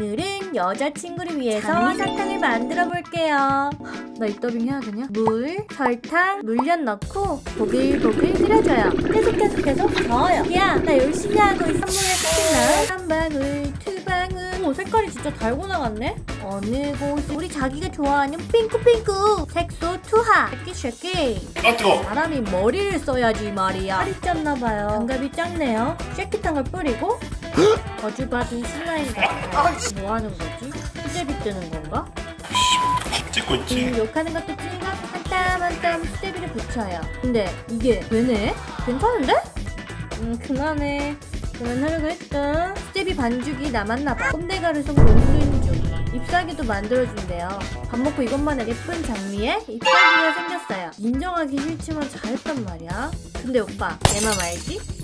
오늘은 여자친구를 위해서 사탕을 만들어 볼게요. 나 입더빙 해야 되냐? 물, 설탕, 물엿 넣고 보글보글 끓여줘요. 계속 계속 계속 저어요. 야, 나 열심히 하고 있어. 선물을 오, 색깔이 진짜 달고 나갔네? 어느 곳 우리 자기가 좋아하는 핑크핑크 색소 투하 쉐키 쉐키 아 뜨거. 사람이 머리를 써야지 말이야 살이 쪘나봐요 장갑이 작네요 쉐키탕을 뿌리고 거주받은 슬라임 같아요 뭐하는 거지? 수제비 뜨는 건가? 찍고 있지. 음, 욕하는 것도 찍어 한땀 한땀 수제비를 붙여요 근데 이게 왜네? 괜찮은데? 음 그만해 그만 하려고 했다 수제비 반죽이 남았나봐. 꼼데가를 속 녹는 중. 잎사귀도 만들어준대요. 밥 먹고 이것만 해 예쁜 장미에 잎사귀가 생겼어요. 인정하기 싫지만 잘했단 말이야. 근데 오빠 내 맘 알지?